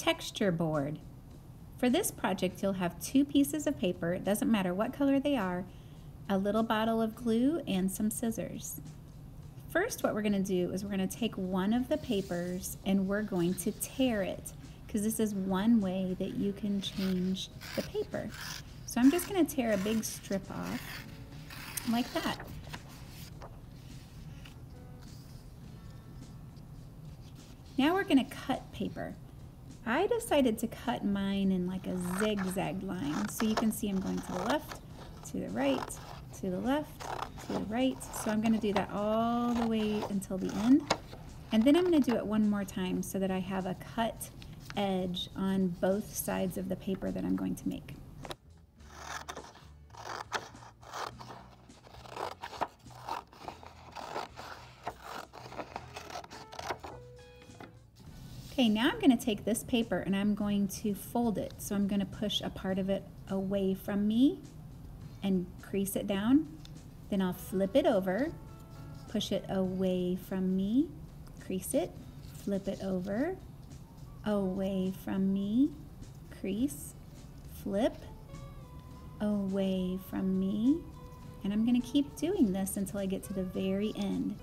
texture board. For this project, you'll have two pieces of paper, it doesn't matter what color they are, a little bottle of glue, and some scissors. First, what we're gonna do is we're gonna take one of the papers and we're going to tear it because this is one way that you can change the paper. So I'm just gonna tear a big strip off like that. Now we're gonna cut paper. I decided to cut mine in like a zigzag line. So you can see I'm going to the left, to the right, to the left, to the right. So I'm gonna do that all the way until the end. And then I'm gonna do it one more time so that I have a cut edge on both sides of the paper that I'm going to make. Okay, now I'm going to take this paper and I'm going to fold it. So I'm going to push a part of it away from me and crease it down. Then I'll flip it over, push it away from me, crease it, flip it over, away from me, crease, flip, away from me. And I'm going to keep doing this until I get to the very end.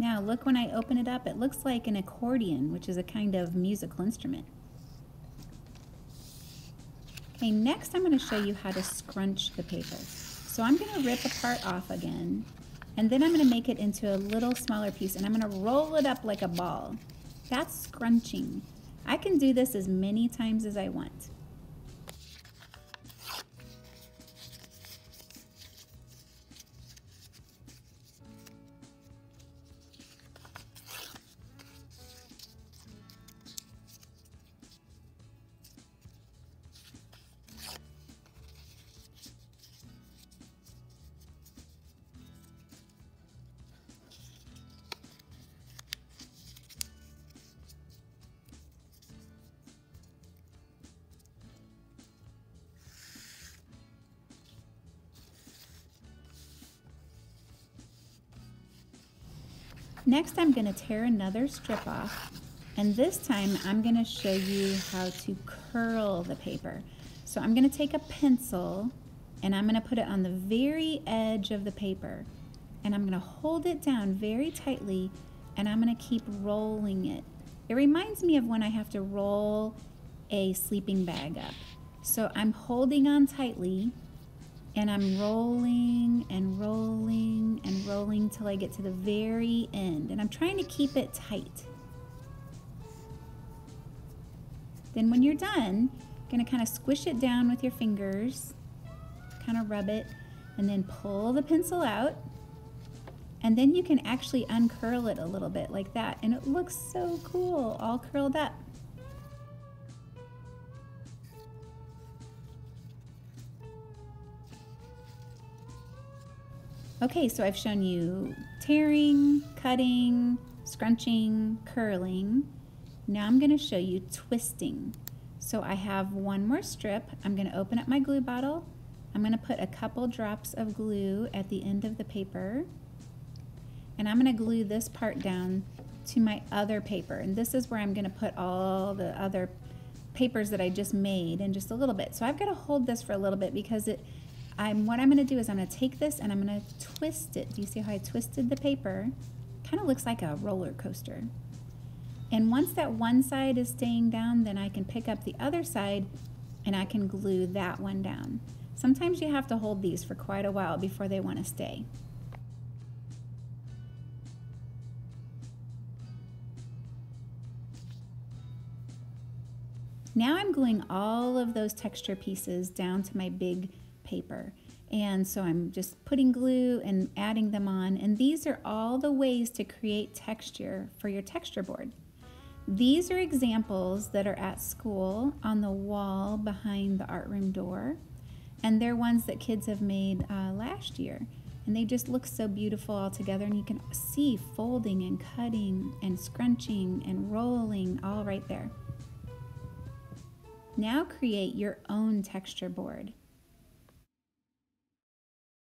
Now look when I open it up, it looks like an accordion, which is a kind of musical instrument. Okay, next I'm going to show you how to scrunch the paper. So I'm going to rip a part off again, and then I'm going to make it into a little smaller piece, and I'm going to roll it up like a ball. That's scrunching. I can do this as many times as I want. Next, I'm going to tear another strip off, and this time I'm going to show you how to curl the paper. So I'm going to take a pencil, and I'm going to put it on the very edge of the paper, and I'm going to hold it down very tightly, and I'm going to keep rolling it. It reminds me of when I have to roll a sleeping bag up. So I'm holding on tightly, and I'm rolling rolling till I get to the very end. And I'm trying to keep it tight. Then when you're done, you're gonna kind of squish it down with your fingers, kind of rub it, and then pull the pencil out. And then you can actually uncurl it a little bit like that. And it looks so cool, all curled up. Okay, so I've shown you tearing, cutting, scrunching, curling. Now I'm going to show you twisting. So I have one more strip. I'm going to open up my glue bottle. I'm going to put a couple drops of glue at the end of the paper. And I'm going to glue this part down to my other paper. And this is where I'm going to put all the other papers that I just made in just a little bit. So I've got to hold this for a little bit because it I'm, what I'm going to do is I'm going to take this and I'm going to twist it. Do you see how I twisted the paper? Kind of looks like a roller coaster. And once that one side is staying down, then I can pick up the other side and I can glue that one down. Sometimes you have to hold these for quite a while before they want to stay. Now I'm gluing all of those texture pieces down to my big paper. And so I'm just putting glue and adding them on. And these are all the ways to create texture for your texture board. These are examples that are at school on the wall behind the art room door. And they're ones that kids have made uh, last year. And they just look so beautiful all together. And you can see folding and cutting and scrunching and rolling all right there. Now create your own texture board.